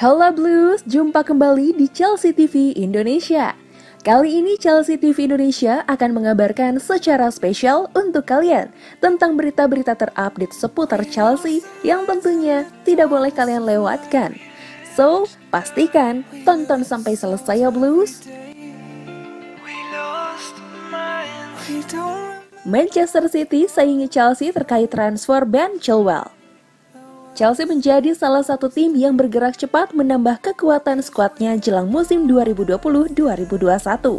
Halo Blues, jumpa kembali di Chelsea TV Indonesia. Kali ini Chelsea TV Indonesia akan mengabarkan secara spesial untuk kalian tentang berita-berita terupdate seputar Chelsea yang tentunya tidak boleh kalian lewatkan. So, pastikan tonton sampai selesai ya Blues. Manchester City saingi Chelsea terkait transfer Ben Chilwell. Chelsea menjadi salah satu tim yang bergerak cepat menambah kekuatan skuadnya jelang musim 2020-2021.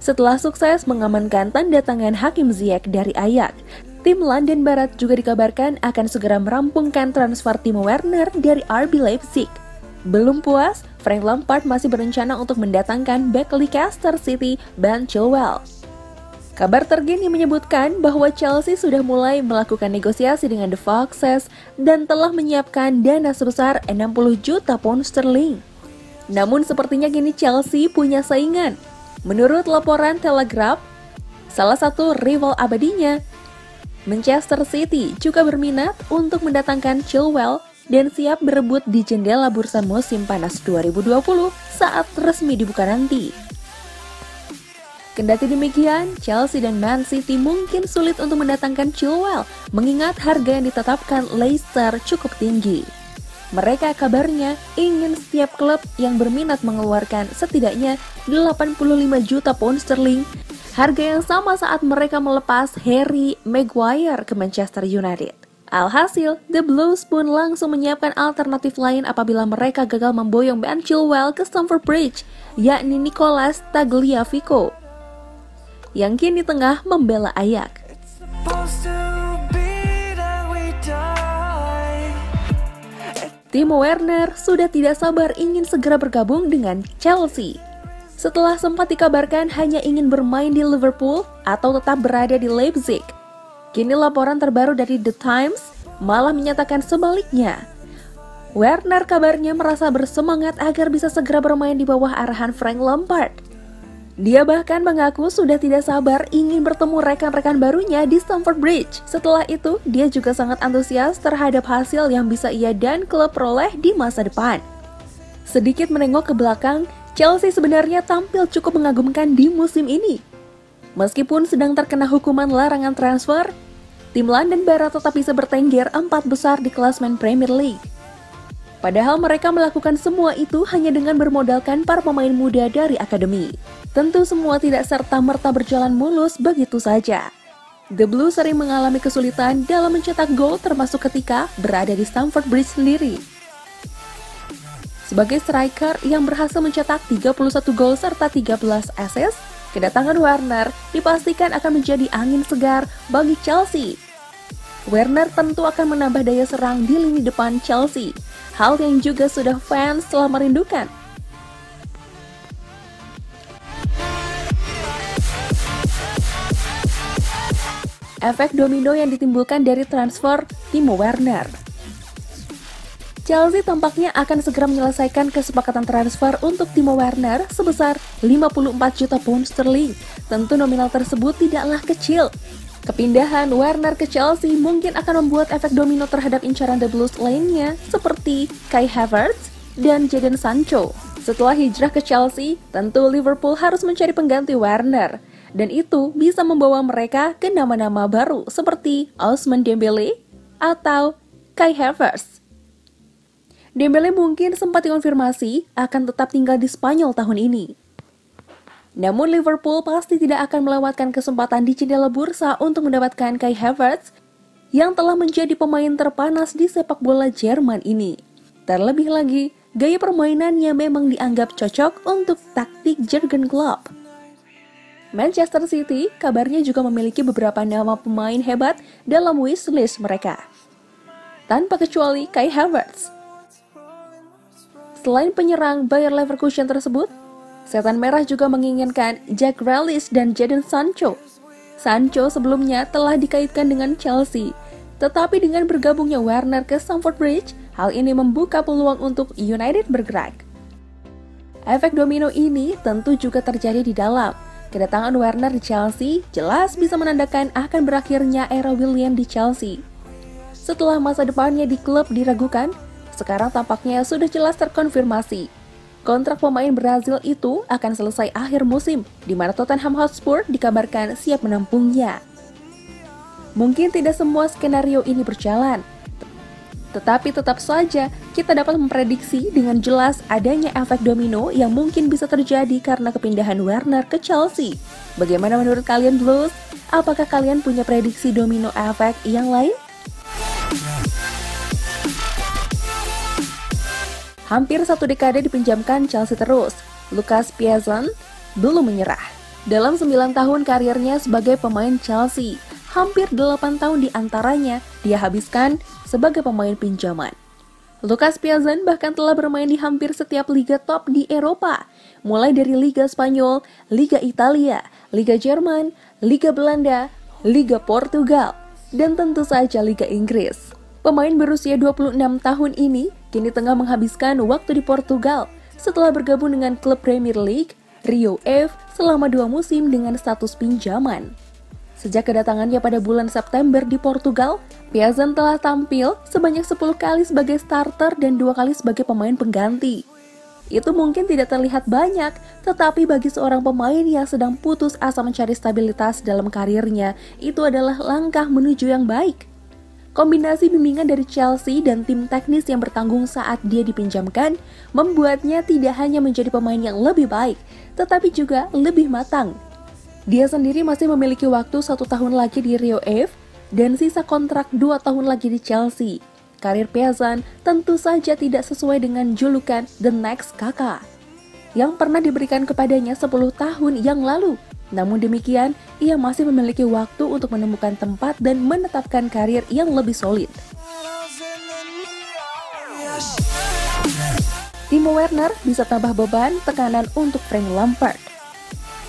Setelah sukses mengamankan tanda tangan Hakim Ziyech dari Ajax, tim London Barat juga dikabarkan akan segera merampungkan transfer Timo Werner dari RB Leipzig. Belum puas, Frank Lampard masih berencana untuk mendatangkan back Leicester City Ben Chilwell. Kabar terkini menyebutkan bahwa Chelsea sudah mulai melakukan negosiasi dengan The Foxes dan telah menyiapkan dana sebesar 60 juta pound sterling. Namun sepertinya kini Chelsea punya saingan. Menurut laporan Telegraph, salah satu rival abadinya, Manchester City juga berminat untuk mendatangkan Chilwell dan siap berebut di jendela bursa musim panas 2020 saat resmi dibuka nanti. Kendati demikian, Chelsea dan Man City mungkin sulit untuk mendatangkan Chilwell mengingat harga yang ditetapkan Leicester cukup tinggi. Mereka kabarnya ingin setiap klub yang berminat mengeluarkan setidaknya 85 juta pound sterling, harga yang sama saat mereka melepas Harry Maguire ke Manchester United. Alhasil, The Blues pun langsung menyiapkan alternatif lain apabila mereka gagal memboyong Ben Chilwell ke Stamford Bridge, yakni Nicolas Tagliafico yang kini tengah membela Ayak. Timo Werner sudah tidak sabar ingin segera bergabung dengan Chelsea. Setelah sempat dikabarkan hanya ingin bermain di Liverpool atau tetap berada di Leipzig. Kini laporan terbaru dari The Times malah menyatakan sebaliknya. Werner kabarnya merasa bersemangat agar bisa segera bermain di bawah arahan Frank Lampard. Dia bahkan mengaku sudah tidak sabar ingin bertemu rekan-rekan barunya di Stamford Bridge. Setelah itu, dia juga sangat antusias terhadap hasil yang bisa ia dan klub peroleh di masa depan. Sedikit menengok ke belakang, Chelsea sebenarnya tampil cukup mengagumkan di musim ini. Meskipun sedang terkena hukuman larangan transfer, tim London Barat tetap bisa bertengger empat besar di klasmen Premier League. Padahal mereka melakukan semua itu hanya dengan bermodalkan para pemain muda dari akademi. Tentu semua tidak serta-merta berjalan mulus begitu saja. The Blues sering mengalami kesulitan dalam mencetak gol termasuk ketika berada di Stamford Bridge sendiri. Sebagai striker yang berhasil mencetak 31 gol serta 13 assist, kedatangan Werner dipastikan akan menjadi angin segar bagi Chelsea. Werner tentu akan menambah daya serang di lini depan Chelsea, hal yang juga sudah fans telah merindukan. efek domino yang ditimbulkan dari transfer Timo Werner. Chelsea tampaknya akan segera menyelesaikan kesepakatan transfer untuk Timo Werner sebesar 54 juta pound sterling. Tentu nominal tersebut tidaklah kecil. Kepindahan Werner ke Chelsea mungkin akan membuat efek domino terhadap incaran The Blues lainnya seperti Kai Havertz dan Jadon Sancho. Setelah hijrah ke Chelsea, tentu Liverpool harus mencari pengganti Werner dan itu bisa membawa mereka ke nama-nama baru seperti Osman Dembele atau Kai Havertz. Dembele mungkin sempat dikonfirmasi akan tetap tinggal di Spanyol tahun ini. Namun Liverpool pasti tidak akan melewatkan kesempatan di jendela bursa untuk mendapatkan Kai Havertz yang telah menjadi pemain terpanas di sepak bola Jerman ini. Terlebih lagi, gaya permainannya memang dianggap cocok untuk taktik Jurgen Klopp. Manchester City kabarnya juga memiliki beberapa nama pemain hebat dalam wishlist mereka. Tanpa kecuali Kai Havertz. Selain penyerang Bayer Leverkusen tersebut, Setan Merah juga menginginkan Jack Grealish dan Jadon Sancho. Sancho sebelumnya telah dikaitkan dengan Chelsea, tetapi dengan bergabungnya Werner ke Stamford Bridge, hal ini membuka peluang untuk United bergerak. Efek domino ini tentu juga terjadi di dalam, Kedatangan Werner di Chelsea jelas bisa menandakan akan berakhirnya era William di Chelsea. Setelah masa depannya di klub diragukan, sekarang tampaknya sudah jelas terkonfirmasi. Kontrak pemain Brazil itu akan selesai akhir musim, di mana Tottenham Hotspur dikabarkan siap menampungnya. Mungkin tidak semua skenario ini berjalan, tetapi tetap saja kita dapat memprediksi dengan jelas adanya efek domino yang mungkin bisa terjadi karena kepindahan Werner ke Chelsea. Bagaimana menurut kalian Blues? Apakah kalian punya prediksi domino efek yang lain? Hampir satu dekade dipinjamkan Chelsea terus, Lucas Piazon belum menyerah. Dalam 9 tahun karirnya sebagai pemain Chelsea, hampir 8 tahun di antaranya dia habiskan sebagai pemain pinjaman. Lucas Piazon bahkan telah bermain di hampir setiap liga top di Eropa, mulai dari Liga Spanyol, Liga Italia, Liga Jerman, Liga Belanda, Liga Portugal, dan tentu saja Liga Inggris. Pemain berusia 26 tahun ini kini tengah menghabiskan waktu di Portugal setelah bergabung dengan klub Premier League, Rio Ave, selama dua musim dengan status pinjaman. Sejak kedatangannya pada bulan September di Portugal, Piazon telah tampil sebanyak 10 kali sebagai starter dan dua kali sebagai pemain pengganti. Itu mungkin tidak terlihat banyak, tetapi bagi seorang pemain yang sedang putus asa mencari stabilitas dalam karirnya, itu adalah langkah menuju yang baik. Kombinasi bimbingan dari Chelsea dan tim teknis yang bertanggung saat dia dipinjamkan membuatnya tidak hanya menjadi pemain yang lebih baik, tetapi juga lebih matang dia sendiri masih memiliki waktu satu tahun lagi di Rio Ave dan sisa kontrak dua tahun lagi di Chelsea. Karir Piazon tentu saja tidak sesuai dengan julukan The Next Kakak yang pernah diberikan kepadanya 10 tahun yang lalu. Namun demikian, ia masih memiliki waktu untuk menemukan tempat dan menetapkan karir yang lebih solid. Timo Werner bisa tambah beban tekanan untuk Frank Lampard.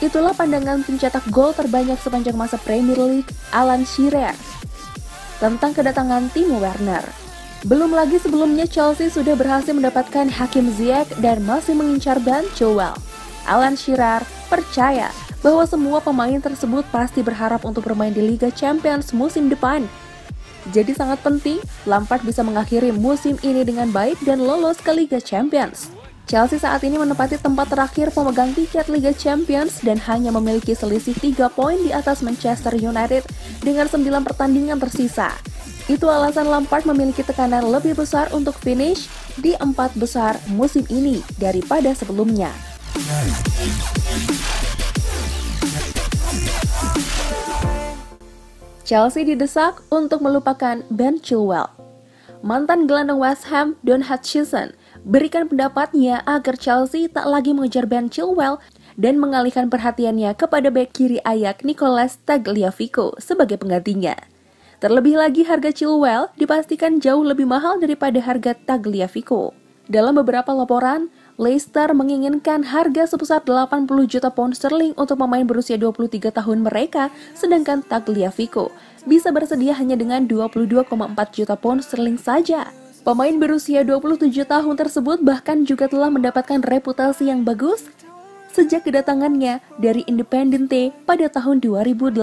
Itulah pandangan pencetak gol terbanyak sepanjang masa Premier League, Alan Shearer, tentang kedatangan Timo Werner. Belum lagi sebelumnya Chelsea sudah berhasil mendapatkan Hakim Ziyech dan masih mengincar Ben Chilwell. Alan Shearer percaya bahwa semua pemain tersebut pasti berharap untuk bermain di Liga Champions musim depan. Jadi sangat penting Lampard bisa mengakhiri musim ini dengan baik dan lolos ke Liga Champions. Chelsea saat ini menempati tempat terakhir pemegang tiket Liga Champions dan hanya memiliki selisih 3 poin di atas Manchester United dengan 9 pertandingan tersisa. Itu alasan Lampard memiliki tekanan lebih besar untuk finish di empat besar musim ini daripada sebelumnya. Chelsea didesak untuk melupakan Ben Chilwell. Mantan gelandang West Ham, Don Hutchison, berikan pendapatnya agar Chelsea tak lagi mengejar Ben Chilwell dan mengalihkan perhatiannya kepada bek kiri ayak Nicolas Tagliafico sebagai penggantinya. Terlebih lagi harga Chilwell dipastikan jauh lebih mahal daripada harga Tagliafico. Dalam beberapa laporan, Leicester menginginkan harga sebesar 80 juta pound sterling untuk pemain berusia 23 tahun mereka, sedangkan Tagliafico bisa bersedia hanya dengan 22,4 juta pound sterling saja. Pemain berusia 27 tahun tersebut bahkan juga telah mendapatkan reputasi yang bagus sejak kedatangannya dari Independente pada tahun 2018.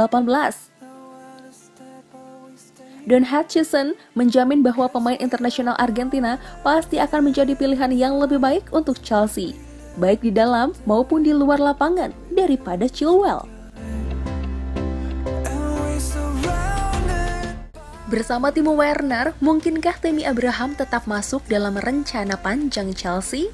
Don Hutchison menjamin bahwa pemain internasional Argentina pasti akan menjadi pilihan yang lebih baik untuk Chelsea, baik di dalam maupun di luar lapangan daripada Chilwell. Bersama Timo Werner, mungkinkah Temi Abraham tetap masuk dalam rencana panjang Chelsea?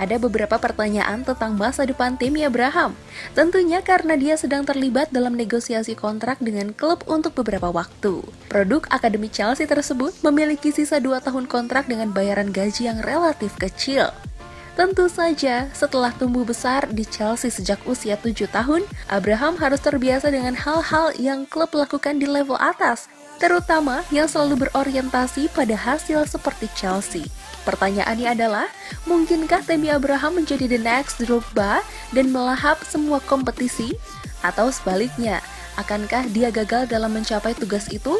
Ada beberapa pertanyaan tentang masa depan Temi Abraham. Tentunya karena dia sedang terlibat dalam negosiasi kontrak dengan klub untuk beberapa waktu. Produk Akademi Chelsea tersebut memiliki sisa 2 tahun kontrak dengan bayaran gaji yang relatif kecil. Tentu saja, setelah tumbuh besar di Chelsea sejak usia 7 tahun, Abraham harus terbiasa dengan hal-hal yang klub lakukan di level atas, terutama yang selalu berorientasi pada hasil seperti Chelsea. Pertanyaannya adalah, mungkinkah Temi Abraham menjadi the next Drogba dan melahap semua kompetisi? Atau sebaliknya, akankah dia gagal dalam mencapai tugas itu?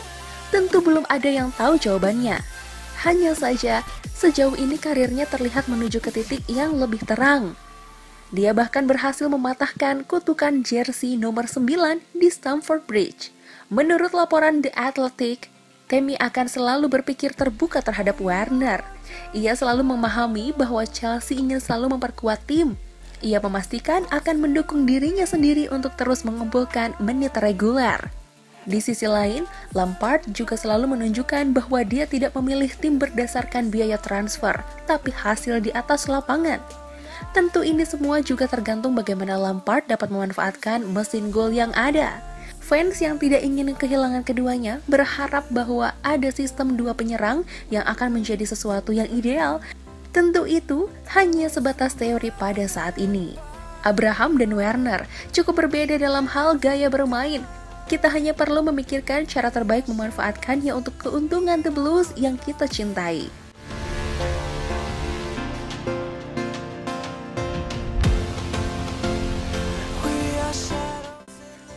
Tentu belum ada yang tahu jawabannya. Hanya saja, sejauh ini karirnya terlihat menuju ke titik yang lebih terang. Dia bahkan berhasil mematahkan kutukan jersey nomor 9 di Stamford Bridge. Menurut laporan The Athletic, Temi akan selalu berpikir terbuka terhadap Werner. Ia selalu memahami bahwa Chelsea ingin selalu memperkuat tim. Ia memastikan akan mendukung dirinya sendiri untuk terus mengumpulkan menit reguler. Di sisi lain, Lampard juga selalu menunjukkan bahwa dia tidak memilih tim berdasarkan biaya transfer, tapi hasil di atas lapangan. Tentu ini semua juga tergantung bagaimana Lampard dapat memanfaatkan mesin gol yang ada. Fans yang tidak ingin kehilangan keduanya berharap bahwa ada sistem dua penyerang yang akan menjadi sesuatu yang ideal. Tentu itu hanya sebatas teori pada saat ini. Abraham dan Werner cukup berbeda dalam hal gaya bermain. Kita hanya perlu memikirkan cara terbaik memanfaatkannya untuk keuntungan The Blues yang kita cintai.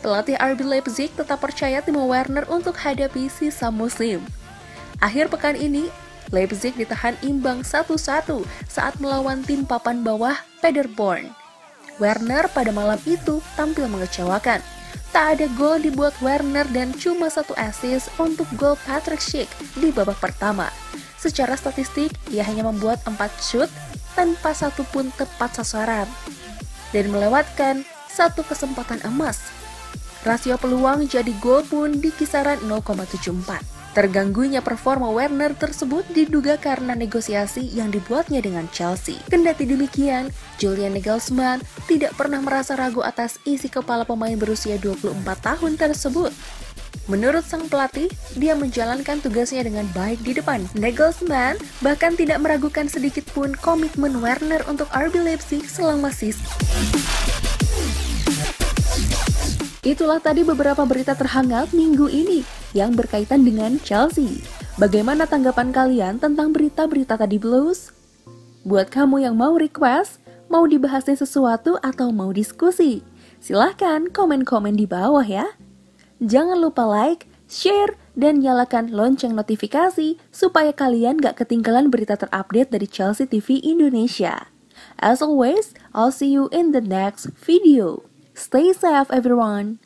Pelatih RB Leipzig tetap percaya Timo Werner untuk hadapi sisa musim. Akhir pekan ini, Leipzig ditahan imbang 1-1 saat melawan tim papan bawah Paderborn. Werner pada malam itu tampil mengecewakan. Tak ada gol dibuat Werner dan cuma satu assist untuk gol Patrick Schick di babak pertama. Secara statistik, ia hanya membuat 4 shoot tanpa satu pun tepat sasaran dan melewatkan satu kesempatan emas Rasio peluang jadi gol pun di kisaran 0,74. Terganggunya performa Werner tersebut diduga karena negosiasi yang dibuatnya dengan Chelsea. Kendati demikian, Julian Nagelsmann tidak pernah merasa ragu atas isi kepala pemain berusia 24 tahun tersebut. Menurut sang pelatih, dia menjalankan tugasnya dengan baik di depan. Nagelsmann bahkan tidak meragukan sedikit pun komitmen Werner untuk RB Leipzig selama season. Itulah tadi beberapa berita terhangat minggu ini yang berkaitan dengan Chelsea. Bagaimana tanggapan kalian tentang berita-berita tadi Blues? Buat kamu yang mau request, mau dibahasnya sesuatu atau mau diskusi, silahkan komen-komen di bawah ya. Jangan lupa like, share, dan nyalakan lonceng notifikasi supaya kalian gak ketinggalan berita terupdate dari Chelsea TV Indonesia. As always, I'll see you in the next video. Stay safe, everyone.